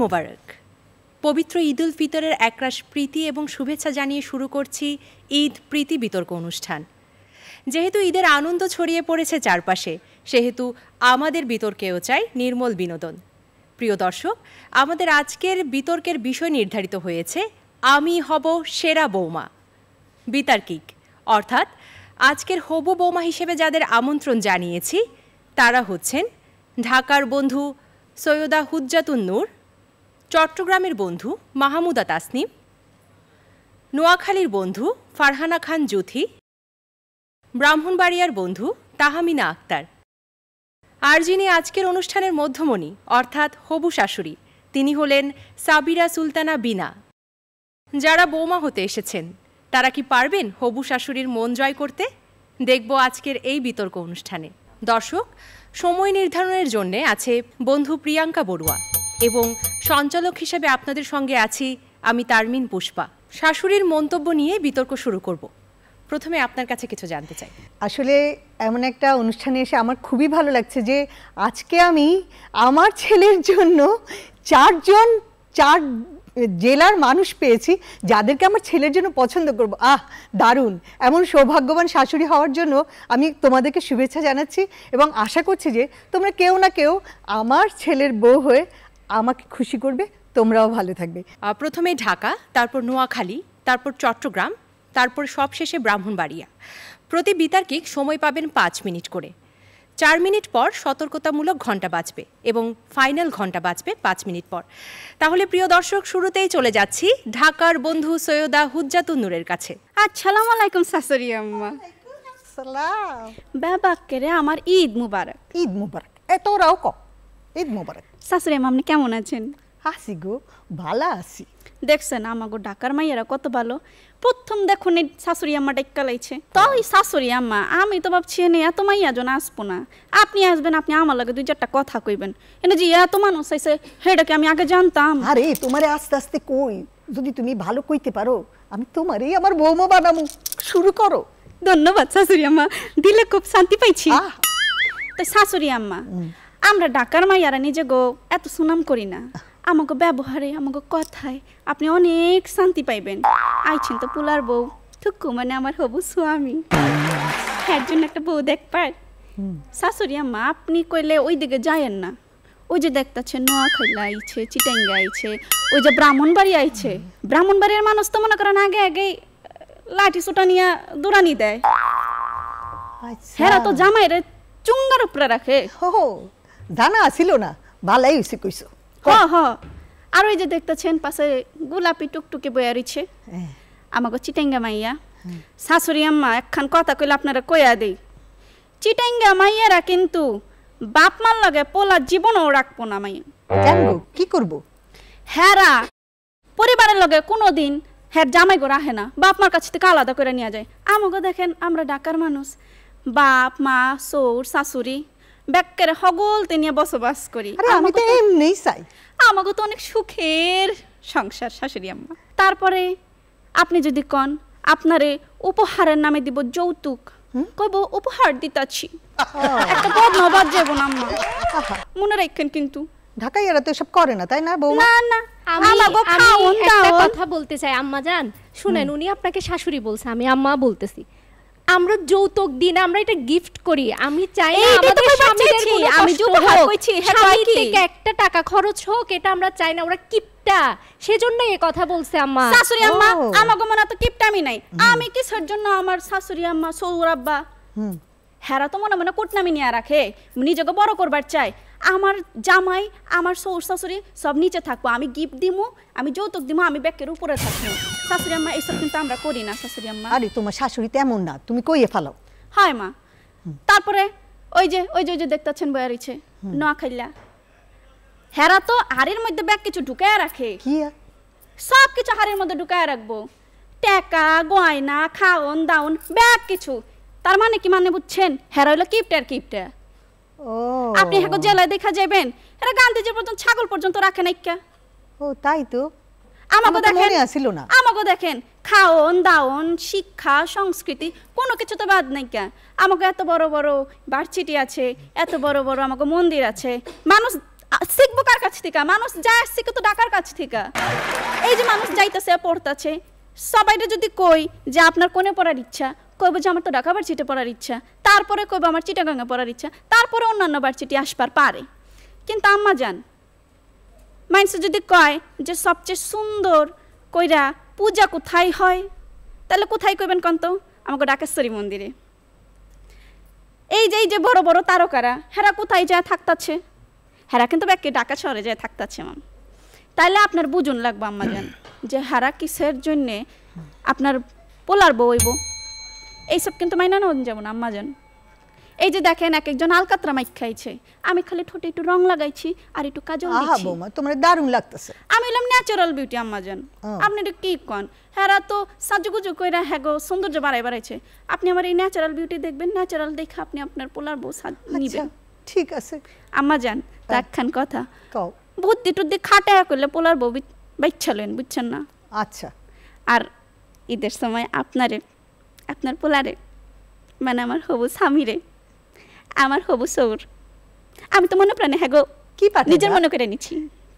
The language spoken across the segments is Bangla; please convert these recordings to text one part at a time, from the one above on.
মোবারক। পবিত্র ঈদ উল ফিতরের একরাশ প্রীতি এবং শুভেচ্ছা জানিয়ে শুরু করছি ঈদ প্রীতি বিতর্ক অনুষ্ঠান। যেহেতু ঈদের আনন্দ ছড়িয়ে পড়েছে চারপাশে, সেহেতু আমাদের বিতর্কেও চাই নির্মল বিনোদন। প্রিয় দর্শক, আমাদের আজকের বিতর্কের বিষয় নির্ধারিত হয়েছে, আমি হব সেরা বৌমা। বিতার্কিক, অর্থাৎ আজকের হবু বৌমা হিসেবে যাদের আমন্ত্রণ জানিয়েছি, তারা হচ্ছেন ঢাকার বন্ধু সৈয়দা হুজ্জাতুন নূর চট্টগ্রামের বন্ধু মাহমুদা তাসনিম, নোয়াখালীর বন্ধু ফারহানা খান জুথি ব্রাহ্মণবাড়িয়ার বন্ধু তাহামিনা আক্তার। আর যিনি আজকের অনুষ্ঠানের মধ্যমণি, অর্থাৎ হবু শাশুড়ি, তিনি হলেন সাবিরা সুলতানা বিনা। যারা বৌমা হতে এসেছেন, তারা কি পারবেন হবু শাশুড়ির মন জয় করতে? দেখব আজকের এই বিতর্ক অনুষ্ঠানে। দর্শক, সময় নির্ধারণের জন্য আছে বন্ধু প্রিয়াঙ্কা বড়ুয়া। এবং সঞ্চালক হিসেবে আপনাদের সঙ্গে আছি আমি তারমিন পুষ্পা। শাশুড়ির মন্তব্য নিয়ে বিতর্ক শুরু করব। প্রথমে আপনার কাছে কিছু জানতে চাই। আসলে এমন একটা অনুষ্ঠানে এসে আমার খুবই ভালো লাগছে যে আজকে আমি আমার ছেলের জন্য চারজন, চার জেলার মানুষ পেয়েছি যাদেরকে আমার ছেলের জন্য পছন্দ করব। আহ, দারুণ! এমন সৌভাগ্যবান শাশুড়ি হওয়ার জন্য আমি তোমাদেরকে শুভেচ্ছা জানাচ্ছি এবং আশা করছি যে তোমরা কেউ না কেউ আমার ছেলের বউ হয়ে আমাকে খুশি করবে তোমরাও ভালো থাকবে। প্রথমে ঢাকা তারপর নোয়াখালী তারপর চট্টগ্রাম তারপর সবশেষে ব্রাহ্মণবাড়িয়া। প্রতি বিতার্কিক সময় পাবেন পাঁচ মিনিট করে। চার মিনিট পর সতর্কতামূলক ঘণ্টা বাজবে এবং ফাইনাল ঘণ্টা বাজবে পাঁচ মিনিট পর। তাহলে প্রিয় দর্শক শুরুতেই চলে যাচ্ছি ঢাকার বন্ধু সৈয়দা হুজ্জাতুন নূরের কাছে। আসসালামু আলাইকুম শাশুড়ি আম্মা। সালাম বাবাকে রে আমার ঈদ মুবারক। ঈদ মুবারক। এ তোরাও ক। ঈদ মুবারক। শাশুড়ি আপনি কেমন আছেন? আসি গো ভালো আছি। দেখছেন আমাগো ডাকার মাইয়ারা কত ভালো। প্রথম দেখুন এই শাশুড়ি আম্মা ডেক্কা লাইছে। তাই শাশুড়ি আম্মা আমি তো ভাবছি এনে এত মাইয়া জন আসব না। আপনি আসবেন আপনি আমার লাগে দুই চারটা কথা কইবেন। এনে যে এত মানুষ আইছে হেটাকে আমি আগে জানতাম। আরে তোমারে আস্তে আস্তে কই যদি তুমি ভালো কইতে পারো আমি তোমারই আমার বৌমা বানাবো শুরু করো। ধন্যবাদ শাশুড়ি আম্মা দিলে খুব শান্তি পাইছি। আহ। তো শাশুড়ি আম্মা আমরা ডাকার মাইয়ারা নিজে গো এত সুনাম করি না। আমাকে ব্যবহারে আমাকে কথায় আপনি অনেক শান্তি পাইবেন। আইছেন তো পুলার বউ। থুকু মানে আমার হবু স্বামী। এর জন্য একটা বউ দেখ পার। শাশুড়ি আম্মা আপনি কইলে ওই দিকে যায়েন না। ওই যে দেখতেছেন নোয়াখাইলা আইছে চিটাঙ্গা আইছে ওই যে ব্রাহ্মণবাড়ি আইছে। ব্রাহ্মণবাড়ির মানুষ তো মনে করেন আগে আগে লাঠি সুটা নিয়ে দৌড়ানি দেয়। হেরা তো জামাইরে চুঙ্গার উপরে রাখে। হো হো, জানা আসিল না ভালাই হইছে কইছো হ হ। আর ওই যে দেখতেছেন পাশে গোলাপি টুকটুকে বয়া রইছে হ্যাঁ। আমাকে চিটাঙ্গা মাইয়া। শাশুড়ি আম্মা একখান কথা কইলে আপনারা কইয়া দেই। চিটাঙ্গা মাইয়ারা কিন্তু বাপ মার লাগে পোলা জীবনও রাখব না মাইয়া। কেন কি করব? হেরা পরিবারের লগে কোনো দিন হ্যার জামাই গো রাহে না। বাপ মার কাছ থেকে আলাদা করে নিয়ে যায়। আমাকে দেখেন আমরা ডাকার মানুষ। বাপ মা সৌর শাশুড়ি ব্যাক্কের হগলতে নিয়ে বসবাস করি। আরে আমি তো এমনিই চাই। আমাকে তো অনেক সুখের সংসার শাশুড়ি আম্মা। তারপরে আপনি যদি কন আপনারে উপহারের নামে দিব যৌতুক। কইব উপহার দিতাছি। একটা বদনবাদ যাব না আম্মা। মনে রাখেন কিন্তু। ঢাকায় এরা তো এসব করে না তাই না বৌমা? না না। আমি একটা কথা বলতে চাই আম্মা জান। শুনেন উনি আপনাকে শাশুড়ি বলছে আমি আম্মা বলতেছি। আমরা যৌতুক দিন আমরা এটা গিফট করি। আমি চাই না আমাদের স্বামীদেরকে স্বামীদের আমি যৌতুক কইছি, হ্যাঁ কি? থেকে একটা টাকা খরচ হোক এটা আমরা চাই না ওরা কিপটা। সেজন্যই এই কথা বলছে আম্মা। শাশুড়ি আম্মা। আমাগো মনে তো কিপটামি নাই। আমি কিসের জন্য আমার শাশুড়ি আম্মা সৌর আব্বা? হুম। হেরা তো মনে মনে কুটনামি নিয়ে রাখে। নিজেকে বড় করবার চাই। আমার জামাই আমার শ্বশুর শাশুড়ি সব নিচে থাকব। আমি গিফট দিমু আমি যৌতুক দিমু আমি ব্যাকের উপরে থাকব। শাশুড়ি আম্মা এইসব কিন্তু আমরা করি না শাশুড়ি আম্মা। আরে তোমার শাশুড়ি তেমন না। তুমি কইয়ে ফেলাও। হয় মা। তারপরে ওই যে ওই যে ওই যে দেখতেছেন বয়ারিছে নোয়াখাইলা হেরা তো হাড়ির মধ্যে ব্যাগ কিছু ঢুকায় রাখে। কি? সব কিছু হাড়ির মধ্যে ঢুকায় রাখব। টাকা গয়না খাওন দাউন ব্যাগ কিছু। তার মানে কি মানে বুঝছেন? হেরা হইল কিপটার কিপটা। ও। আপনি হ্যাঁ জেলায় দেখা যাবেন এরা গান্ধীজি পর্যন্ত ছাগল পর্যন্ত রাখে নাইকা ও তাই তো? আমাকে দেখেন। আসিল না। আমাকে দেখেন। খাওন দাওন শিক্ষা সংস্কৃতি কোনো কিছু তো বাদ নাইকা আমাকে এত বড় বড় বার্চিটি আছে এত বড় বড় আমাকে মন্দির আছে। মানুষ শিখব কার কাছ থেকে? মানুষ যা আসছে তো ডাকার কাছ থেকে। এই যে মানুষ যাইতেছে পড়তাছে সবাইটা যদি কই যে আপনার কোনে পড়ার ইচ্ছা কইব যে আমার তো ঢাকা ভার্সিটি পড়ার ইচ্ছা, তারপরে কইব আমার চিটাগাঙ্গে পড়ার ইচ্ছা, তারপরে অন্যান্য বার ভার্সিটি আসবার পারে। কিন্তু আম্মা যান, মাইন্সে যদি কয় যে সবচেয়ে সুন্দর কইরা পূজা কোথায় হয়, তাহলে কোথায় কইবেন কন্ত? আমাকে ডাকেশ্বরী মন্দিরে। এই যে এই যে বড় বড় তারকারা, হেরা কোথায় যায় থাকতাছে? হেরা কিন্তু ব্যাকে ঢাকা শহরে যায় থাকতাছে, মাম। তাইলে আপনার বুঝুন লাগবে আম্মা যান, যে হারা কিসের জন্যে আপনার পোলার বইব এইসব কিন্তু মাইনা নন যেমন আম্মা যান এই যে দেখেন এক একজন আলকাতরা মাইক খাইছে আমি খালি ঠোঁটে একটু রং লাগাইছি আর একটু কাজল আহা দিচ্ছি। বৌমা তোমার দারুণ লাগতেছে। আমি হলাম ন্যাচারাল বিউটি আম্মাজান ও। আপনি এটা কি কন? হেরা তো সাজুগুজু কইরা হ্যাগো সৌন্দর্য বাড়াই বাড়াইছে। আপনি আমার এই ন্যাচারাল বিউটি দেখবেন ন্যাচারাল দেখে আপনি আপনার পোলার বউ সাজ আচ্ছা নিবেন। ঠিক আছে। আম্মাজান একখান কথা। কও। বুদ্ধি টুদ্ধি খাটায়া করলে পোলার বউ বাইচ্ছালেন বুঝছেন না? আচ্ছা। আর ঈদের সময় আপনারে আপনার পোলারে। মানে আমার হবু স্বামীরে। আমার হবু সৌর। আমি তো মনে প্রাণে হ্যাগো কি পাঠাইবা? নিজের মনে করে নিচ্ছি।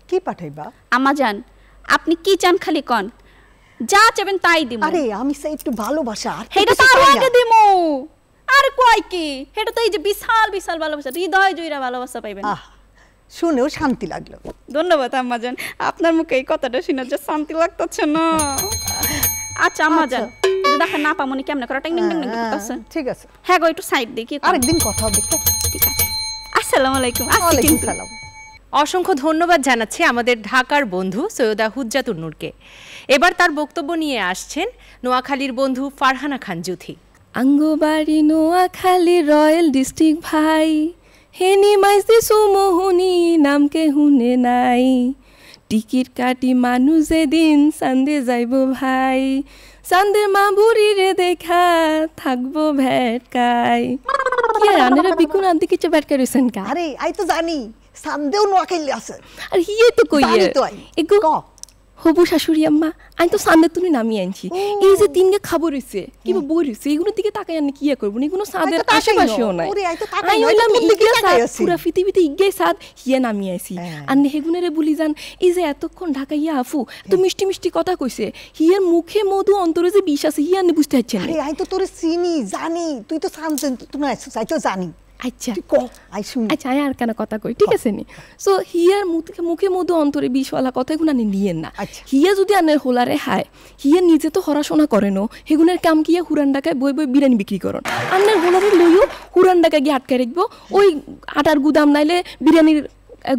কি পাঠাইবা? আমা যান আপনি কি চান খালি কন? যা চাবেন তাই দিব আরে আমি সেই একটু ভালোবাসা আর তো হেটা তো কিছু আরও চাই না। আগে দিমু। আর কয় কি? হেটা তো এই যে বিশাল বিশাল ভালোবাসা হৃদয় জুইরা ভালোবাসা পাইবেন। শুনেও শান্তি লাগল। ধন্যবাদ আম্মা যান আপনার মুখে এই কথাটা শুনে যে শান্তি লাগতেছে না। আচ্ছা আম্মা না পামনি কেমনে করা? টিং টিং টিং টিং করতেছে। হ্যাঁ, ঠিক আছে। হ্যাঁ গো একটু সাইড দেখি আরেকদিন কথা হবে ঠিক আছে? আসসালামু আলাইকুম আসছি ওয়ালাইকুম সালাম। অসংখ্য ধন্যবাদ জানাচ্ছি আমাদের ঢাকার বন্ধু সৈয়দা হুজ্জাতুন নূরকে এবার তার বক্তব্য নিয়ে আসছেন নোয়াখালীর বন্ধু ফারহানা খান জুথি আঙ্গবাড়ি নোয়াখালী রয়্যাল ডিস্ট্রিক্ট ভাই। হেনি মাইসি সুমোহনি নামকে হুনে নাই। টিকিট কাটি মানুষ যেদিন সান্দে যাইব ভাই। সান্দের মা বুড়িরে দেখা থাকব ভেটকাই কি বিকুন আন্দি কিছু ভেটকাই রয়েছেন কা? আরে আই তো জানি সান্দেও নোয়াখালী আছে। আর হিয়ে তো কই জানি এগো ক। হবু শাশুড়ি আম্মা আমি তো সামনে তুমি নামিয়ে আনছি। এই যে তিনগে খাব রয়েছে কিংবা বই রয়েছে এগুলোর দিকে তাকাই আনি কি করব? না এগুলো সাদের আশেপাশেও নাই। আমি হইলাম ইগিয়া সাদ পুরা পৃথিবীতে ইগে সাদ হিয়া নামিয়ে আইছি। হ্যাঁ। আর বলি যান এই যে এতক্ষণ ঢাকা ইয়া আফু তো মিষ্টি মিষ্টি কথা কইছে হিয়ার মুখে মধু অন্তরে যে বিষ আছে হিয়া আনি বুঝতে পারছেন আরে আই তো তোরে চিনি জানি তুই তো সামতে তুই তো জানি। আচ্ছা। ক আই শুন। আচ্ছা আয় আর কেন কথা কই? ঠিক আছে নি। সো হিয়ার মুখে মুখে মধু অন্তরে বিষওয়ালা কথা গুনা আনি নিয়েন না। আচ্ছা। হিয়া যদি আনের হোলারে হায় হিয়া নিজে তো হরাশোনা করেন হেগুনের কাম কিয়া হুরান ডাকায় বই বই বিরিয়ানি বিক্রি করন? আন্নের হোলারে লইও হুরান ডাকায় গিয়ে আটকে রাখব ওই আটার গুদাম নাইলে বিরিয়ানির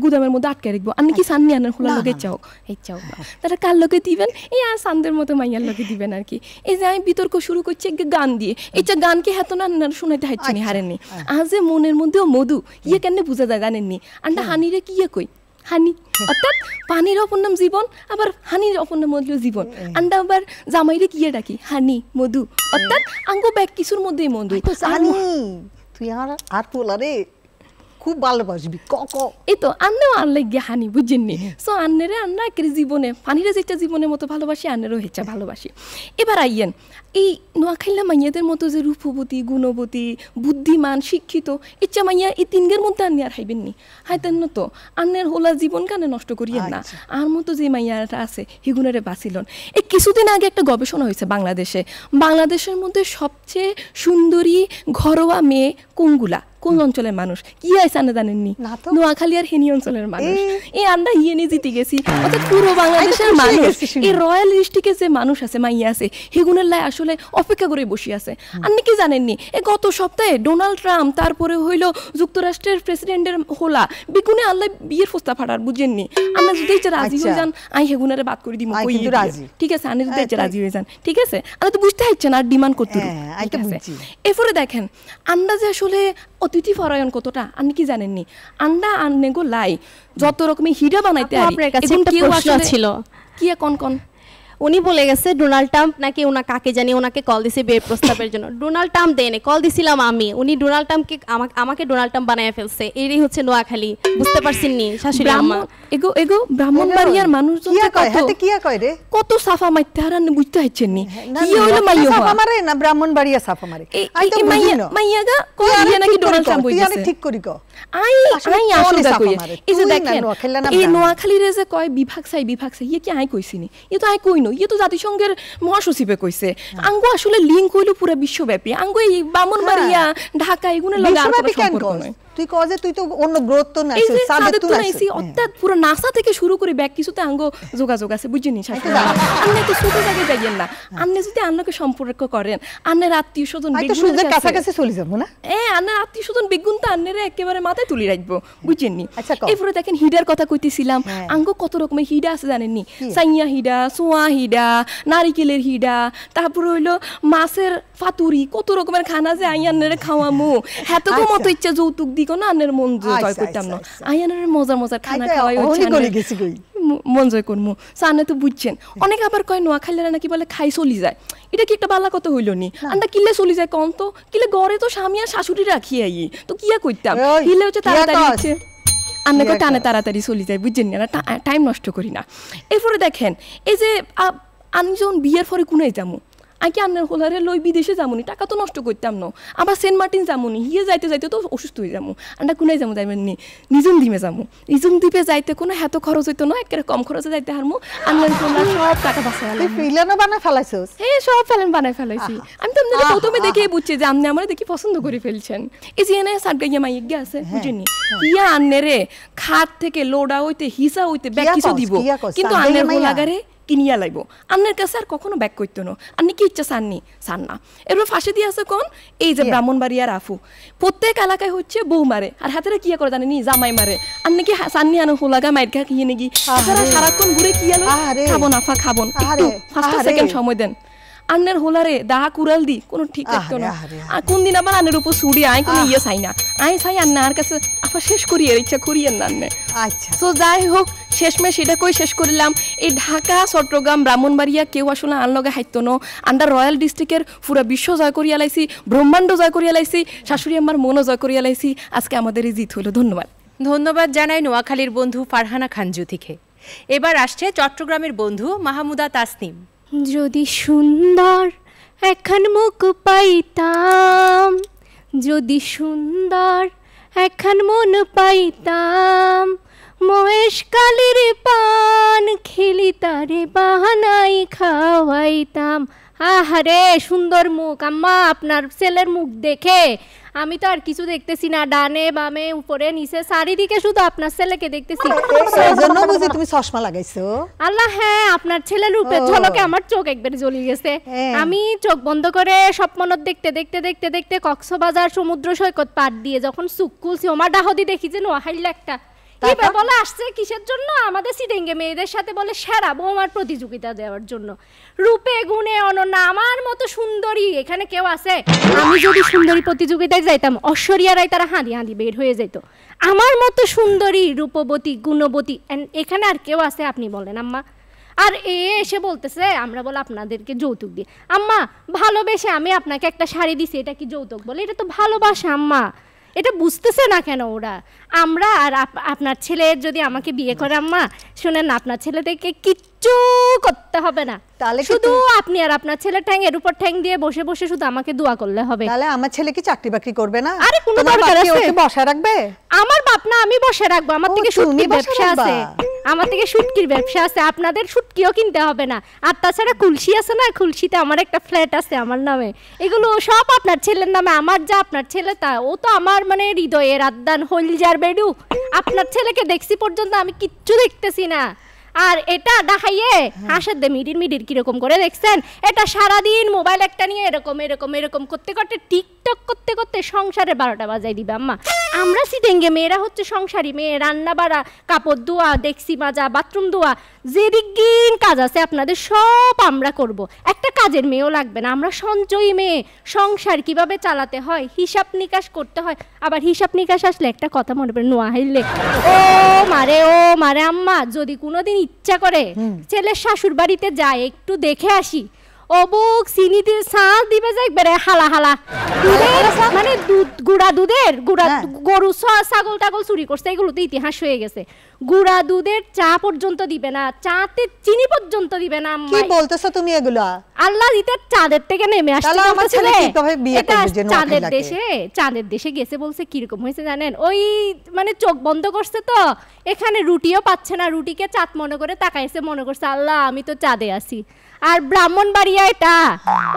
গুদামের মধ্যে আটকে রাখব। আপনি কি সাননি আনার হোলার না, লোকে চাও? এই চাও তারা কার লোকে দিবেন? এই আর সান্দের মতো মাইয়ার লোকে দিবেন আর কি। এই যে আমি বিতর্ক শুরু করছি গান দিয়ে। এইটা গানকে হেত না শুনাইতে হাইছি নি আচ্ছা, হারেননি? আজ যে মনের মধ্যেও মধু ইয়ে কেন বুঝা যায় জানেননি? আন্ডা হানিরে কি ইয়ে কই? হানি। অর্থাৎ পানির অপর নাম জীবন আবার হানির অপর নাম হলো জীবন। আন্ডা আবার জামাইরে কিয়ে ডাকি? হানি মধু। অর্থাৎ আঙ্গ ব্যাগ কিছুর মধ্যেই মধু। আর তুই আর আর পোলারে খুব ভালোবাসবি কক এই তো আন্নেও আনলে গিয়ে হানি বুঝছেননি সো আন্নেরে আন্না একের জীবনে পানিরে যেটা জীবনের মতো ভালোবাসি আন্নেরও হেচ্ছা ভালোবাসি। এবার আইয়েন এই নোয়াখাইলা মাইয়াদের মতো যে রূপবতী গুণবতী বুদ্ধিমান শিক্ষিত ইচ্ছা মাইয়া এই তিনগের মধ্যে আন্নি আর হাইবেননি হাইতেন তো আন্নের হোলা জীবন কানে নষ্ট করিয়েন না। আচ্ছা। আর মতো যে মাইয়াটা আছে হিগুনারে বাঁচিলন। এই কিছুদিন আগে একটা গবেষণা হয়েছে বাংলাদেশে। বাংলাদেশের মধ্যে সবচেয়ে সুন্দরী ঘরোয়া মেয়ে কোনগুলা? কোন অঞ্চলের মানুষ? কি আছে আন্না জানেননি? না নোয়াখালী আর হেনি অঞ্চলের মানুষ। এ। এই আমরা হিয়েনে জিতে গেছি। অর্থাৎ পুরো বাংলাদেশের মানুষ এই রয়্যাল ডিস্ট্রিক্টে যে মানুষ আছে মাইয়া আছে হেগুনের লাই আসলে অপেক্ষা করে বসে আছে। আপনি কি জানেননি? এ গত সপ্তাহে ডোনাল্ড ট্রাম্প তারপরে হইল যুক্তরাষ্ট্রের প্রেসিডেন্টের হোলা বিগুনে আল্লাহ বিয়ের প্রস্তাব ফাটার বুঝেননি? আমরা যদি রাজি হয়ে আচ্ছা। যান আই হেগুনারে বাদ করে দিব। ঠিক আছে আমি যদি হ্যাঁ, এটা রাজি হয়ে যান ঠিক আছে? আমি তো বুঝতে পারছেন আর ডিমান্ড করতে হ্যাঁ, এরপরে দেখেন আন্ডা যে আসলে অতিথি পরায়ণ কতটা? আপনি কি জানেননি? আন্ডা আন্নে গো লাই যত রকমের হিরা বানাইতে আপনার কাছে ছিল। কি কন কন? উনি বলে গেছে ডোনাল্ড ট্রাম্প নাকি ওনা কাকে জানি ওনাকে কল দিছে বিয়ের প্রস্তাবের জন্য। ডোনাল্ড ট্রাম্প দেনে কল দিছিলাম আমি। উনি ডোনাল্ড ট্রাম্পকে আমাকে আমাকে ডোনাল্ড ট্রাম্প বানায় ফেলছে। এরই হচ্ছে নোয়াখালী। বুঝতে পারছেন নি শাশুড়ি আম্মা এগো এগো ব্রাহ্মণবাড়িয়ার মানুষজন কিয়া যে কয়? কত- হাতে কিয়া কয় রে? কত সাফা মাইতে হারান বুঝতে হাইছেন নি কি হইল মাইয়া? সাফা? মারে না ব্রাহ্মণবাড়িয়া সাফা মারে? আমি তো মাইয়া মাইয়া গা কই আরে নাকি ডোনাল্ড ট্রাম্প ক, তুই আরে ঠিক করি ক। আই আই আসলে কই? এই যে দেখেন এই। নোয়াখালীর যে কয় বিভাগ চাই বিভাগ চাই ইয়ে কি আই কইছিনি? ইয়ে তো আই কইনো ইয়ে তো জাতিসংঘের মহাসচিবে কইছে। আঙ্গো আসলে লিঙ্ক হইল পুরো বিশ্বব্যাপী। আঙ্গো এই বামনবাড়িয়া ঢাকা এগুলো লাগে সম্পর্ক নয় তুই কজ যে তুই তো অন্য গ্রোথ তো না সাদের তো তো না নাইছি অর্থাৎ পুরো নাসা থেকে শুরু করে ব্যাগ কিছুতে আঙ্গ যোগাযোগ আছে বুঝিনি শাশুড়ি? আপনি তো ছোট জায়গায় যাইয়েন না। আপনি যদি আন্নকে সম্পর্ক করেন আন্নের আত্মীয় স্বজন তো সূর্যের কাছাকাছি চলে যাব না? এ আন্নার আত্মীয় স্বজন বেগুন তো আন্নের একেবারে মাথায় তুলি রাখব বুঝছেননি আচ্ছা, কও। এরপরে দেখেন হিডার কথা কইতেছিলাম। হ্যাঁ। আঙ্গ কত রকমের হিডা আছে জানেননি? সাইয়া হিডা সোয়া হিডা নারিকেলের হিডা তারপরে হইল মাছের ফাতুরি কত রকমের খানা যে আই আন্নের খাওয়ামু। হেতকো মতো আচ্ছা। ইচ্ছা যৌতুক দি আন্নের মন জয় করতাম না আই মজার মজার খানা খাওয়াই হচ্ছে মন জয় করমু সানে তো বুঝছেন অনেক আবার কয় নোয়াখালীরা নাকি বলে খাই চলি যায় এটা কি একটা বালা কত হইল নি কিলে চলি যায় কম তো কিলে ঘরে তো স্বামী আর শাশুড়ি রাখি আই তো কিয়া কইতাম ওই, হিলে হচ্ছে তাড়াতাড়ি হচ্ছে টানে তাড়াতাড়ি চলি যায় বুঝছেন না টাইম নষ্ট করি না এরপরে দেখেন এই যে আমি যখন বিয়ের পরে কোনে যামু আগে আন্নার হোলারে লই বিদেশে যামুনি টাকা তো নষ্ট করতাম না। আবার সেন্ট মার্টিন যামুনি হিয়ে যাইতে যাইতে তো অসুস্থ হয়ে যামু। আন্ডা কোনে যামু যাইবেন নি? নিজুম দ্বীপে যামু। নিজুম দ্বীপে যাইতে কোনো এত খরচ হইতো না একেবারে কম খরচে যাইতে হারমু। আন্নার হোলার সব টাকা বাঁচা তুই ফিলানো বানা ফেলাইছস? হ্যাঁ সব ফেলেন বানায় ফেলাইছি। আমি তো আপনাদের প্রথমে দেখেই বুঝছি যে আপনি আমার দেখি পছন্দ করে ফেলছেন। এই যে এনে সার গাইয়া মাই ইগে আছে বুঝিনি কিয়া আন্নে রে খাট থেকে লোডা হইতে হিসা হইতে ব্যাগ কিছু দিব। কিন্তু আন্নের হোলাগারে কিনিয়া লাইব। আন্নের কাছে আর কখনো ব্যাক করতো না। আপনি কি ইচ্ছা সাননি? সান না এরপর ফাঁসে দিয়ে আছে কোন? এই যে ব্রাহ্মণবাড়িয়ার আফু। প্রত্যেক এলাকায় হচ্ছে বউ মারে। আর হাতেরা কি করে জানেনি? জামাই মারে। আন্নি কি সাননি আনো হোলাগা মাইর খা কিনে নাকি সারাক্ষণ ঘুরে কি আলো। খাব না ফা খাব একটু ফার্স্ট সেকেন্ড সময় দেন। আন্নের হোলারে দাহা কুড়াল দি কোনো ঠিক থাকতো না। আর কোন দিন আবার আন্নের উপর সুড়ি আই কোনো ইয়ে চাই না। আই চাই আন্না আর কাছে আবার শেষ করি এর ইচ্ছা করি না আন্নে। আচ্ছা। সো যাই হোক শেষমেশ সেটা কই শেষ করলাম? এই ঢাকা চট্টগ্রাম ব্রাহ্মণবাড়িয়া কেউ আসলে আনলগে হাইতো ন। আন্ডার রয়্যাল ডিস্ট্রিক্টের পুরা বিশ্ব জয় করিয়া লাইছি ব্রহ্মাণ্ড জয় করিয়া লাইছি শাশুড়ি আমার মনও জয় করিয়া লাইছি আজকে আমাদের এই জিত হইল ধন্যবাদ। ধন্যবাদ জানাই নোয়াখালীর বন্ধু ফারহানা খান জুথিকে এবার আসছে চট্টগ্রামের বন্ধু মাহমুদা তাসনিম। যদি সুন্দর একখান মুখ পাইতাম, যদি সুন্দর একখান মন পাইতাম, মহেশ কালির পান খেলি তারে বাহানাই খাওয়াইতাম। আহারে, সুন্দর মুখ, আম্মা, আপনার ছেলের মুখ দেখে আমি তো আর কিছু দেখতেছি না ডানে বামে উপরে নিচে চারিদিকে শুধু আপনার ছেলেকে দেখতেছি সেজন্য বুঝি তুমি চশমা লাগাইছো আল্লাহ হ্যাঁ আপনার ছেলের রূপে। ঝলকে আমার চোখ একবার জ্বলি গেছে হ্যাঁ। আমি চোখ বন্ধ করে স্বপ্নত দেখতে দেখতে দেখতে দেখতে কক্সবাজার সমুদ্র সৈকত পার দিয়ে যখন চুক খুলছি ওমা ডাহদি দেখি যে নোয়াখাইলে একটা তারপর? বলে আসছে কিসের জন্য? আমাদের সিডেঙ্গে মেয়েদের সাথে বলে সেরা বৌমার প্রতিযোগিতা দেওয়ার জন্য। রূপে, গুণে, অনন্যা, আমার মতো সুন্দরী, এখানে কেউ আছে? আমি যদি সুন্দরী প্রতিযোগিতায় যাইতাম, ঐশ্বরিয়া রায় তারা হাঁদি হাঁদি বের হয়ে যেত আমার মতো সুন্দরী, রূপবতী, গুণবতী এখানে আর কেউ আছে? আপনি বলেন, আম্মা। আর এ এসে বলতেছে, আমরা বলে আপনাদেরকে যৌতুক দিই। আম্মা, ভালোবেসে আমি আপনাকে একটা শাড়ি দিছি, এটা কি যৌতুক বলে? এটা তো ভালোবাসা, আম্মা। এটা বুঝতেছে না কেন ওরা? আমরা আর আপ- আপনার ছেলে যদি আমাকে বিয়ে করে আম্মা, শুনেন না, আপনার ছেলেদেরকে কিচ্ছু করতে হবে না। তাহলে শুধু আপনি আর আপনার ছেলে ঠ্যাং এর উপর ঠ্যাং দিয়ে বসে বসে শুধু আমাকে দোয়া করলে হবে। তাহলে আমার ছেলে কি চাকরি বাকরি করবে না? আরে কোনো দরকার আছে? ওকে বসা রাখবে? আমার বাপ না আমি বসে রাখব। আমার থেকে বসে ব্যবসা আছে। আমার থেকে শুটকির ব্যবসা আছে। আপনাদের শুটকিও কিনতে হবে না। আর তাছাড়া কুলসি আছে না? কুলসিতে আমার একটা ফ্ল্যাট আছে আমার নামে। এগুলো সব আপনার ছেলের নামে। আমার যা আপনার ছেলে তা ও তো আমার মানে হৃদয়ের আদান হলজার বেডু। আপনার ছেলেকে দেখছি পর্যন্ত আমি কিচ্ছু দেখতেছি না। আর এটা দেখাইয়ে হাসের দে মিডির মিডির কীরকম করে দেখছেন? এটা সারাদিন মোবাইল একটা নিয়ে এরকম এরকম এরকম করতে করতে টিকটক করতে করতে সংসারে বারোটা বাজাই দিবে আম্মা। আমরা সিটেঙ্গে মেয়েরা হচ্ছে সংসারী মেয়ে রান্না বাড়া কাপড় ধোয়া ডেক্সি মাজা বাথরুম ধোয়া যেদিকিন কাজ আছে আপনাদের সব আমরা করব। একটা কাজের মেয়েও লাগবে না আমরা সঞ্চয়ী মেয়ে। সংসার কীভাবে চালাতে হয়? হিসাব নিকাশ করতে হয়। আবার হিসাব নিকাশ আসলে একটা কথা মনে পড়ে নোয়া হাইলে। ও মারে ও মারে আম্মা যদি কোনোদিন ইচ্ছা করে। ছেলের শাশুড় বাড়িতে যায় একটু দেখে আসি। অবুক চিনিতে সাঁ দিবে যাই বেড়ে হালা হালা। দুধের মানে দুধ গুড়া দুধের গুড়া হ্যাঁ। গরু ছাগল টাগল চুরি করছে এগুলো তো ইতিহাস হয়ে গেছে। গুড়া দুধের চা পর্যন্ত দিবে না চাতে চিনি পর্যন্ত দিবে না কি বলতেছো তুমি এগুলা? আল্লাহ দিতে চাঁদের থেকে নেমে আসছে তাহলে আমার ছেলে কীভাবে বিয়ে করবে যে চাঁদের দেশে চাঁদের দেশে গেছে বলছে কীরকম হয়েছে জানেন? ওই মানে চোখ বন্ধ করছে তো এখানে রুটিও পাচ্ছে না রুটিকে চাঁদ মনে করে তাকাইছে মনে করছে আল্লাহ আমি তো চাঁদে আছি। আর ব্রাহ্মণ বাড়িয়া এটা।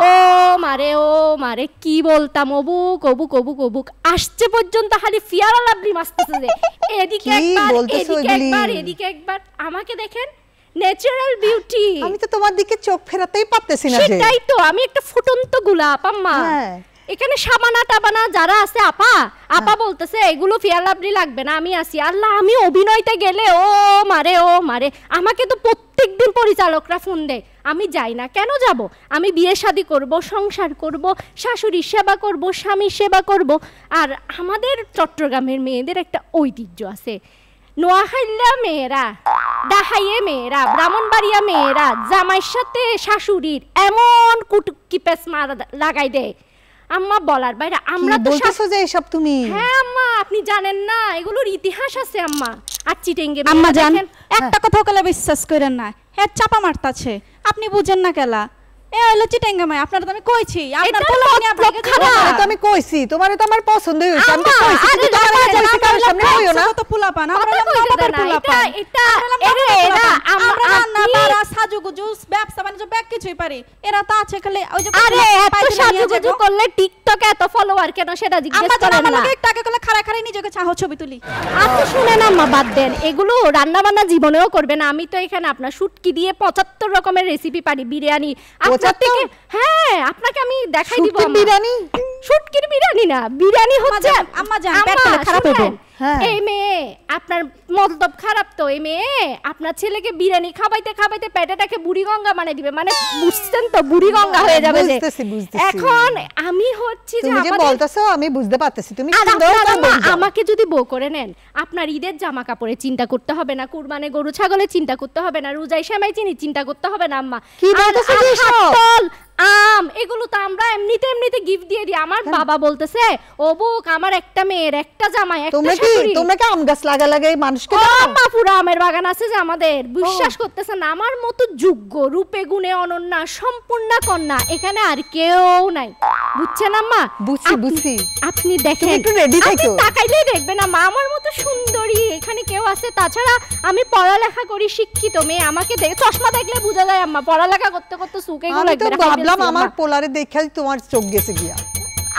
ও মারে ও মারে কি বলতাম? অবুক অবুক অবুক অবুক। আসছে পর্যন্ত খালি ফিয়ারা লাভলি মাসতেছে যে। এদিকে একবার এদিকে একবার এদিকে একবার। আমাকে দেখেন ন্যাচারাল বিউটি আমি তো তোমার দিকে চোখ ফেরাতেই পারতেছি না যে। সেটাই তো আমি একটা ফুটন্ত গোলাপ আম্মা। হ্যাঁ। এখানে সাবানা টাবানা যারা আছে আপা আপা বলতেছে এগুলো ফিয়ার লাভলি লাগবে না আমি আসি আল্লাহ আমি অভিনয়তে গেলে ও মারে ও মারে। আমাকে তো প্রত্যেকদিন পরিচালকরা ফোন দেয় আমি যাই না। কেন যাব? আমি বিয়ে শাদি করব সংসার করব শাশুড়ির সেবা করব স্বামীর সেবা করব। আর আমাদের চট্টগ্রামের মেয়েদের একটা ঐতিহ্য আছে। নোয়াখাইলা মেয়েরা ডাহাইয়ে মেয়েরা ব্রাহ্মণবাড়িয়া মেয়েরা জামাইয়ের সাথে শাশুড়ির এমন কুটুকিপেস মারা লাগাই দেয়। আম্মা বলার বাইরে আমরা তো বলতেছো যে এসব তুমি? হ্যাঁ আম্মা আপনি জানেন না এগুলোর ইতিহাস আছে আম্মা। আর চিটেঙ্গে আম্মা জান একটা কথা কলে বিশ্বাস করেন না হ্যাঁ চাপা মারতাছে আপনি বুঝেন না কেলা। এ হলো চিটেঙ্গা মাই আপনার তো আমি কইছি আপনার পোলা নিয়ে আপনাকে খারাপ। তো আমি কইছি তোমারে তো আমার পছন্দ হয়েছে আমি তো কইছি কিন্তু তোমার না, কাছে না, কারোর সামনে কইও না। কত পোলা পান আমরা কথা হলাম কইতে নবাবের দেয় না, পোলা পান এটা- এটা- আমরা হলাম সাজুগুজু ব্যবসা বাণিজ্য ব্যাগ কিছুই পারি। এরা তো আছে খালি ওই যে আরে এত সাজুগুজু করলে টিকটকে এত ফলোয়ার কেন? সেটা জিজ্ঞেস করেন না। টাকা কলে খাড়া নিজেকে চাহ ছবি তুলি। আপনি শুনেন আম্মা বাদ দেন। এগুলো রান্না বান্না জীবনেও করবে না। আমি তো এখানে আপনার শুটকি দিয়ে পঁচাত্তর রকমের রেসিপি পারি বিরিয়ানি। আপনার থেকে হ্যাঁ আপনাকে আমি দেখাই দিব। বিরিয়ানি? শুটকির বিরিয়ানি না বিরিয়ানি হচ্ছে আম্মা জান, পেট খারাপ। শুনেন, হ্যাঁ। এই মেয়ে আপনার মতলব খারাপ তো এই মেয়ে আপনার ছেলেকে বিরিয়ানি খাবাইতে খাবাইতে পেটেটাকে বুড়ি গঙ্গা মানে দিবে মানে বুঝছেন তো বুড়ি গঙ্গা হয়ে যাবে যে। এখন আমি হচ্ছি যে আমাদের বলতেছো আমি বুঝতে পারতেছি তুমি। আমাকে যদি বউ করে নেন আপনার ঈদের জামা কাপড়ে চিন্তা করতে হবে না কুরবানে গরু ছাগলের চিন্তা করতে হবে না রোজাই সেমাই চিনি চিন্তা করতে হবে না আম্মা কি বলতেছো আম এগুলো তো আমরা এমনিতে এমনিতে গিফট দিয়ে দিই। আমার বাবা বলতেছে ও বুক আমার একটা মেয়ের একটা জামাই একটা তোমরা কি তোমরা কি আম গাছ লাগা লাগাই মানুষকে? আম্মা পুরো আমের বাগান আছে যে আমাদের। বিশ্বাস করতেছেন আমার মতো যোগ্য রূপে গুণে অনন্যা সম্পূর্ণ কন্যা এখানে আর কেউ নাই। বুঝছেন আম্মা? বুঝছি, আপনি- বুঝছি। আপনি দেখেন। একটু ready আপনি তাকাইলেই দেখবেন আম্মা আমার মতো সুন্দরী এখানে কেউ আছে। তাছাড়া আমি পড়ালেখা করি শিক্ষিত মেয়ে আমাকে দেখে চশমা দেখলে বোঝা যায় আম্মা পড়ালেখা করতে করতে সুকে তো ভাবলাম আমার পোলারে দেখে তোমার চোখ গেছে গিয়া।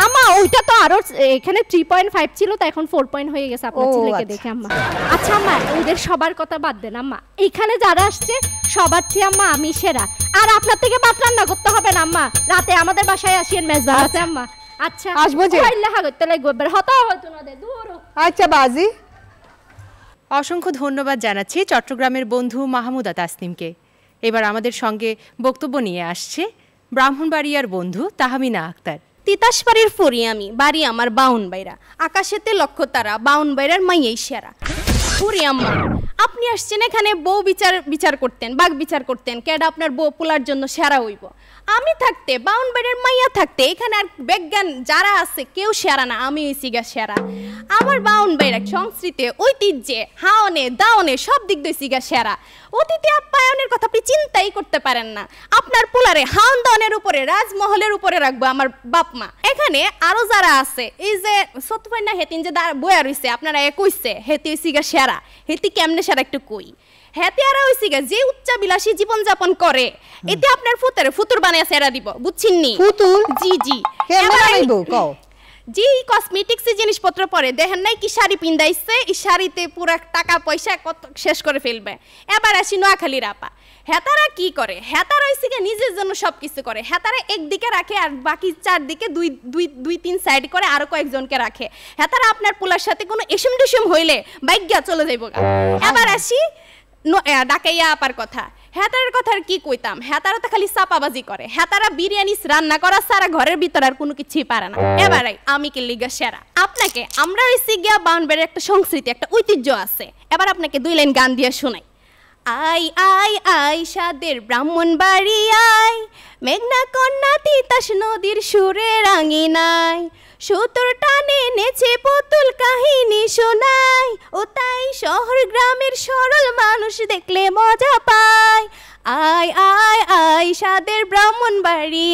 আমা ওইটা তো আরও এখানে থ্রি পয়েন্ট ফাইভ ছিল তো এখন ফোর পয়েন্ট হয়ে গেছে আপনার ছেলেকে আচ্ছা, দেখে আম্মা। আচ্ছা আম্মা ওদের সবার কথা বাদ দেন আম্মা। এখানে যারা আসছে সবার চেয়ে আম্মা আমি সেরা। আর আপনার থেকে ভাত রান্না করতে হবে না আম্মা। রাতে আমাদের বাসায় আসিয়েন মেজবান আছে আম্মা। আচ্ছা আসব যে। লেখা করতে লাগবে এবার হতা হয়তো না দে দূর আচ্ছা বাজি। অসংখ্য ধন্যবাদ জানাচ্ছি চট্টগ্রামের বন্ধু মাহমুদা তাসনিমকে। এবার আমাদের সঙ্গে বক্তব্য নিয়ে আসছে ব্রাহ্মণবাড়িয়ার বন্ধু তাহমিনা আক্তার। তিতাসবাড়ির ফরি আমি, বাড়ি আমার বাউন বাইরা আকাশেতে লক্ষ্য তারা বাউন বাইরার মাইয়াই সেরা। ফুরি আম্মা, আপনি আসছেন এখানে, বউ বিচার বিচার করতেন, বাঘ বিচার করতেন, কেডা আপনার বউ পোলার জন্য সেরা হইব? আমি থাকতে বাউন বাইরের মাইয়া থাকতে, এখানে আর বিজ্ঞান যারা আছে, কেউ সেরা না, আমি হইছি গা সেরা। আমার বাউন বাইরা সংস্কৃতে, ঐতিহ্যে, হাওনে, দাওনে, সব দিক দিয়ে সিগা সেরা। অতিথি আপ্যায়নের কথা আপনি চিন্তাই করতে পারেন না। আপনার পোলারে হাওন উপরে রাজমহলের উপরে রাখব আমার বাপ মা। এখানে আরও যারা আছে এই যে সত্যপন্যা হেতিন যে বয়া রইছে আপনারা এ কইছে হেতি সিগা সেরা। হেতি কেমনে সেরা একটু কই? হেতে আর হইছে গা যে উচ্চাবিলাসী জীবন যাপন করে এতে আপনার ফুতারে ফুতুর বানায় সেরা দিব বুঝছিননি ফুতুল? জি জি। কেমনে বানাইবো? কও। যেই কসমেটিক্সের জিনিসপত্র পরে দেখেন নাই কি শাড়ি পিন্দাইছে এই শাড়িতে পুরো টাকা পয়সা কত শেষ করে ফেলবে। এবার আসি নোয়াখালীর আপা। হেতারা কি করে? হেতারা হইছে নিজের জন্য সব কিছু করে। হেতারা একদিকে রাখে আর বাকি চারদিকে দুই দুই দুই তিন সাইড করে আরও কয়েকজনকে রাখে। হেতারা আপনার পোলার সাথে কোনো এসম টেসম হইলে বাইক চলে যাইব এবার আসি ন- ডাকাইয়া আপার কথা। হেতারের কথা আর কি কইতাম? হেতারা তো খালি চাপাবাজি করে। হেতারা বিরিয়ানি রান্না করা সারা ঘরের ভিতর আর কোনো কিছুই পারে না। এবারে আমি কি লিগা সেরা। আপনাকে, আমরা ওই সিগিয়া বাউন্ডের একটা সংস্কৃতি, একটা ঐতিহ্য আছে। এবার আপনাকে দুই লাইন গান দিয়ে শোনাই। আই আই আই, সাদের ব্রাহ্মণ বাড়ি আই। মেঘনা কন্যা তিতাস নদীর সুরে রাঙি নাই সুতোর টানে নেচে পুতুল কাহিনী শোনায় ও তাই শহর গ্রামের সরল মানুষ দেখলে মজা পায়। আয় আয় আয় সাদের ব্রাহ্মণ বাড়ি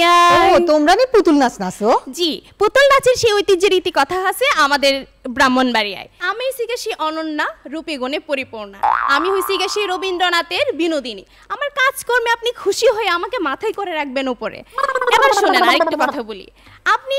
ও তোমরা নি পুতুল নাচ নাচো? জি পুতুল নাচের সেই ঐতিহ্যের রীতি কথা আছে আমাদের ব্রাহ্মণবাড়িয়ায় আমি হইছি সেই অনন্যা রূপে গুণে পরিপূর্ণা। আমি হইছি গে সেই রবীন্দ্রনাথের বিনোদিনী। আমার কাজকর্মে আপনি খুশি হয়ে আমাকে মাথায় করে রাখবেন উপরে। এবার শোনেন আরেকটা কথা বলি। আপনি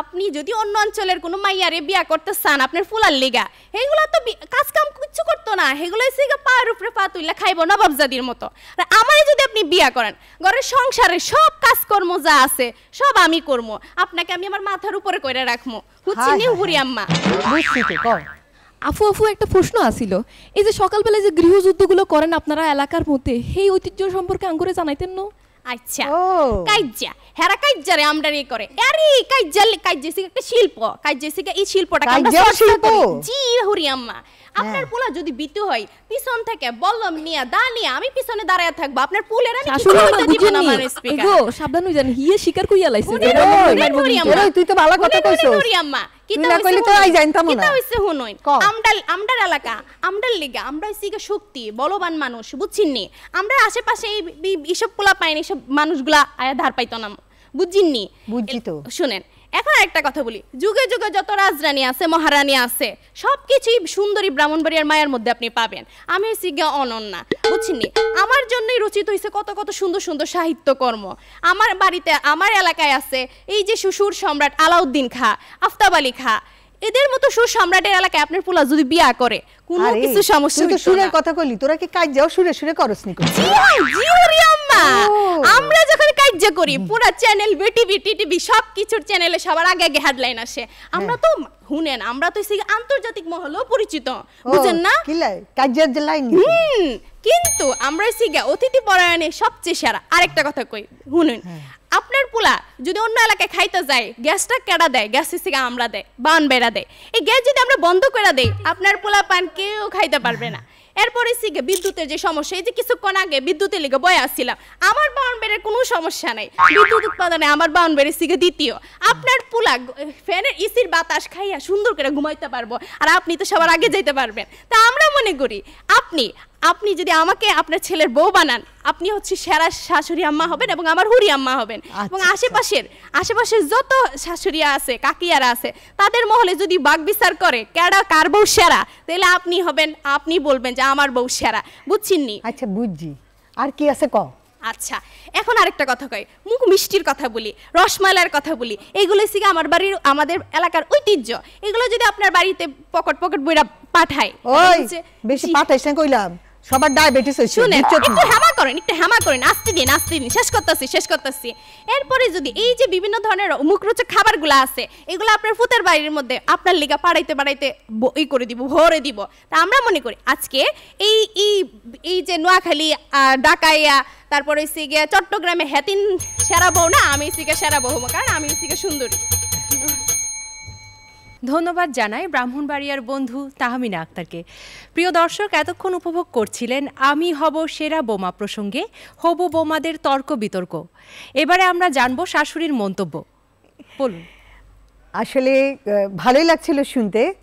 আপনি যদি অন্য অঞ্চলের কোনো মাইয়ারে বিয়া করতে চান আপনার ফুলার লিগা এগুলো তো কাজ কাম কিচ্ছু করতো না। এগুলো হচ্ছে গিয়ে পায়ের উপরে পা তুললে খাইবো নবাবজাদির মতো। আর আমারে যদি আপনি বিয়া করেন ঘরের সংসারে সব কাজকর্ম যা আছে সব আমি করব আপনাকে আমি আমার মাথার উপরে করে রাখব বুঝছি আম্মা। বুঝছি তো আফু আফু একটা প্রশ্ন আসিল। এই যে সকালবেলায় যে গৃহযুদ্ধগুলো করেন আপনারা এলাকার মধ্যে সেই ঐতিহ্য সম্পর্কে আঙ্গুরে জানাইতেন না? আচ্ছা ও। কাইজা হেরা কাইজা রে আমরা রে করে আরে কাইজা কাইজা সিকে একটা শিল্প কাইজা সিকে এই শিল্পটাকে আমরা শিল্প? জি হুরি আম্মা আপনার হ্যাঁ। পোলা যদি বিতু হয় পিছন থেকে বললাম নিয়া দা নিয়া আমি পিছনে দাঁড়ায় থাকব আপনার পুলের আমি কিছু হইতে দিব না আমার স্পিকার এগো সাবধান হই জান হিয়ে শিকার কইয়া লাইছে মনে। তুই তো ভালো কথা কইছস। হুরি আম্মা। কিতা তো কিতা হইছে? আমডাল আমডার এলাকা লিগা আমরা হইছি শক্তি বলবান মানুষ বুঝছিননি আমরা আশেপাশে এই পোলা পাইনি সব মানুষগুলা আয়া ধার পাইতো না। তো। শুনেন এখন একটা কথা বলি। যুগে যুগে যত রাজরানী আছে, মহারানী আছে সব কিছুই সুন্দরী ব্রাহ্মণবাড়িয়ার মায়ের মধ্যে আপনি পাবেন। আমি হয়েছি অনন্যা বুঝছিনি আমার জন্যই রচিত হয়েছে কত কত সুন্দর সুন্দর সাহিত্যকর্ম। আমার বাড়িতে, আমার এলাকায় আছে এই যে শ্বশুর সম্রাট আলাউদ্দিন খা, আফতাব আলী খা। এদের মতো সুর সম্রাটের এলাকায় আপনার পোলা যদি বিয়া করে কোনো কিছু সমস্যা তুই তো সুরের কথা কইলি তোরা কি কাজ যাও সুরে সুরে করস নি? জি, জি, ওরে আম্মা। আমরা যখন কার্য করি পুরা চ্যানেল বিটিভি টিটিভি সব কিছুর চ্যানেলে সবার আগে আগে হেডলাইন আসে। আমরা তো শুনেন আমরা তো সেই আন্তর্জাতিক মহলেও পরিচিত। বুঝেন না? কি লাই? কাজের লাইন কিন্তু আমরা সিগা অতিথি পরায়ণে সবচেয়ে সেরা। আরেকটা কথা কই শুনুন আপনার পোলা যদি অন্য এলাকায় খাইতে যায়, গ্যাসটা কেডা দেয়, গ্যাস থেকে আমরা দেয়, বান বেড়া দেয়। এই গ্যাস যদি আমরা বন্ধ করে দেই, আপনার পোলা পান কেউ খাইতে পারবে না। এরপরে সিগে বিদ্যুতের যে সমস্যা, এই যে কিছুক্ষণ আগে বিদ্যুতের লিগে বয়ে আসছিলাম, আমার বাউন বেড়ের কোনো সমস্যা নাই। বিদ্যুৎ উৎপাদনে আমার বাউন বেড়ে সিগে দ্বিতীয়। আপনার পোলা ফ্যানের ইসির বাতাস খাইয়া সুন্দর করে ঘুমাইতে পারব, আর আপনি তো সবার আগে যেতে পারবেন। তা আমরা মনে করি, আপনি আপনি যদি আমাকে আপনার ছেলের বউ বানান আপনি হচ্ছে সেরা শাশুড়ি আম্মা হবেন এবং আমার হুরি আম্মা হবেন। এবং আচ্ছা, আশেপাশের আশেপাশের যত শাশুড়িয়া আছে কাকিয়ারা আছে তাদের মহলে যদি বাগ বিচার করে কেডা কার বউ সেরা তাহলে আপনি হবেন আপনি বলবেন যে আমার বউ সেরা। বুঝছেননি? আচ্ছা বুঝছি। আর কি আছে ক আচ্ছা এখন আরেকটা কথা কই। মুখ মিষ্টির কথা বলি রসমালাইয়ের কথা বলি। এগুলো থেকে আমার বাড়ির আমাদের এলাকার ঐতিহ্য। এগুলো যদি আপনার বাড়িতে পকেট পকেট বইরা পাঠায় ওই বেশি জি। পাঠাইছ না কইলাম। সবার ডায়াবেটিস শুনেন বুঝছ একটু? হেমা করেন একটু হেমা করেন আস্তে দিন আস্তে দিন শেষ করতেছি শেষ করতেছি। এরপরে যদি এই যে বিভিন্ন ধরনের মুখরোচক খাবারগুলো আছে এগুলো আপনার ফুতের বাড়ির মধ্যে আপনার লিগা পাড়াইতে পাড়াইতে ই করে দিব ভরে দিব। তা আমরা মনে করি আজকে এই এই এই যে নোয়াখালী ডাকাইয়া তারপরে হচ্ছে গিয়ে চট্টগ্রামে হেতিন সেরা বউ না আমি সিকে সেরা বউ কারণ আমি সিকে সুন্দরী। ধন্যবাদ জানাই ব্রাহ্মণবাড়িয়ার বন্ধু তাহমিনা আক্তারকে। প্রিয় দর্শক, এতক্ষণ উপভোগ করছিলেন আমি হব সেরা বোমা প্রসঙ্গে, হবু বোমাদের তর্ক বিতর্ক। এবারে আমরা জানব শাশুড়ির মন্তব্য। বলুন। আসলে ভালোই লাগছিল শুনতে।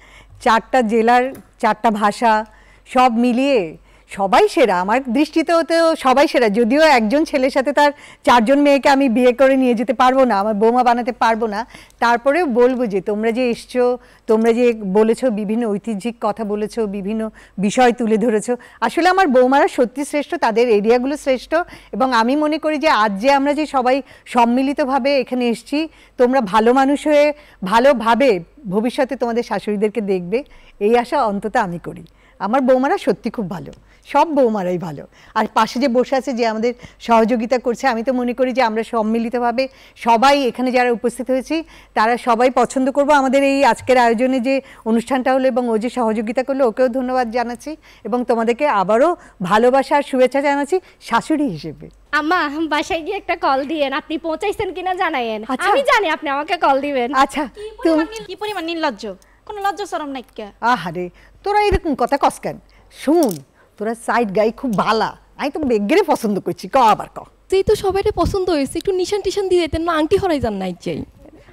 চারটা জেলার চারটা ভাষা সব মিলিয়ে সবাই সেরা। আমার দৃষ্টিতেও তো সবাই সেরা। যদিও একজন ছেলের সাথে তার চারজন মেয়েকে আমি বিয়ে করে নিয়ে যেতে পারব না, আমার বৌমা বানাতে পারব না, তারপরেও বলব যে তোমরা যে এসছো, তোমরা যে বলেছ, বিভিন্ন ঐতিহ্যিক কথা বলেছ, বিভিন্ন বিষয় তুলে ধরেছো, আসলে আমার বৌমারা সত্যি শ্রেষ্ঠ, তাদের এরিয়াগুলো শ্রেষ্ঠ এবং আমি মনে করি যে আজ যে আমরা যে সবাই সম্মিলিতভাবে এখানে এসেছি, তোমরা ভালো মানুষ হয়ে ভালোভাবে ভবিষ্যতে তোমাদের শাশুড়িদেরকে দেখবে, এই আশা অন্তত আমি করি। আমার বৌমারা সত্যি খুব ভালো। সব বৌমারাই ভালো। আর পাশে যে বসে আছে যে আমাদের সহযোগিতা করছে আমি তো মনে করি যে আমরা সম্মিলিতভাবে সবাই এখানে যারা উপস্থিত হয়েছি তারা সবাই পছন্দ করব। আমাদের এই আজকের আয়োজনে যে অনুষ্ঠানটা হলো এবং ও যে সহযোগিতা করল ওকেও ধন্যবাদ জানাচ্ছি এবং তোমাদেরকে আবারও ভালোবাসা আর শুভেচ্ছা জানাচ্ছি শাশুড়ি হিসেবে। আম্মা বাসায় গিয়ে একটা কল দিয়েন। আপনি পৌঁছাইছেন কিনা জানাইয়েন আচ্ছা। আমি জানি আপনি আমাকে কল দিবেন। আচ্ছা তুমি কি পরিমাণ নির্লজ্জ? কোনো লজ্জা সরম নাই কে? আহারে তোরা এরকম কথা কস কেন? শুন তোরা সাইড গাই খুব ভালা। আমি তো বেগেরে পছন্দ করছি ক আবার ক। যেহেতু সবাইটা পছন্দ হয়েছে একটু নিশান টিশান দিয়ে দিতেন না আংটি হরাই যান নাই চাই।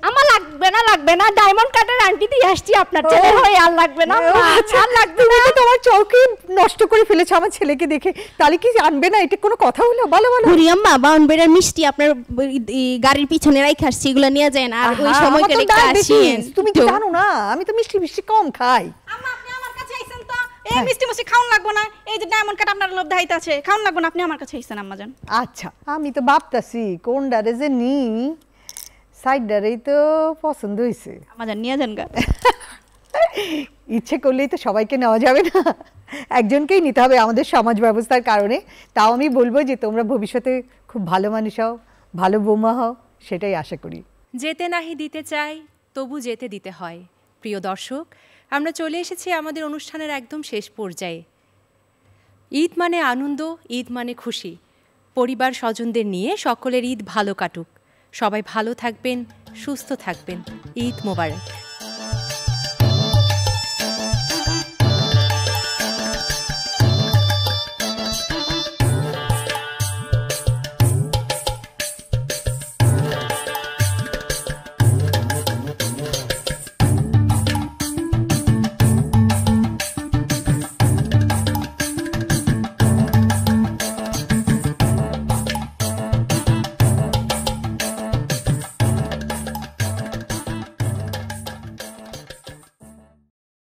আমার লাগবে না লাগবে না ডায়মন্ড কাটার আন্টি দিয়ে আসছি আপনার ছেলে হয়ে আর লাগবে না আচ্ছা, তুমি তোমার চৌকি নষ্ট করে ফেলেছো আমার ছেলেকে দেখে। তাহলে কি আনবে না? এটা কোনো কথা হলো? বলো বলো। বুড়ি আম্মা বাউন বেড়ার মিষ্টি আপনার গাড়ির পিছনে রাইখে আসছি এগুলো নিয়ে যায় না আর ওই সময় তো diabetes, আসিয়েন। তুমি কি জানো না আমি তো মিষ্টি মিষ্টি কম খাই। আম্মা আমার তো এই মিষ্টি মিষ্টি খাওন লাগবো না। এই যে ডায়মন্ড কাট আপনার লোভ দাইতে আছে খাওন লাগবো না আপনি আমার কাছে আইছেন আম্মা জান আচ্ছা আমি তো ভাবতাছি কোন ডারে যে নি সাইড ডারেই তো পছন্দ হয়েছে আম্মা জান নিয়ে যান গা। ইচ্ছে করলেই তো সবাইকে নেওয়া যাবে না। একজনকেই নিতে হবে আমাদের সমাজ ব্যবস্থার কারণে। তাও আমি বলব যে তোমরা ভবিষ্যতে খুব ভালো মানুষ হও ভালো বোমা হও সেটাই আশা করি। যেতে নাহি দিতে চাই তবু যেতে দিতে হয়। প্রিয় দর্শক আমরা চলে এসেছি আমাদের অনুষ্ঠানের একদম শেষ পর্যায়ে। ঈদ মানে আনন্দ, ঈদ মানে খুশি। পরিবার স্বজনদের নিয়ে সকলের ঈদ ভালো কাটুক। সবাই ভালো থাকবেন, সুস্থ থাকবেন। ঈদ মোবারক।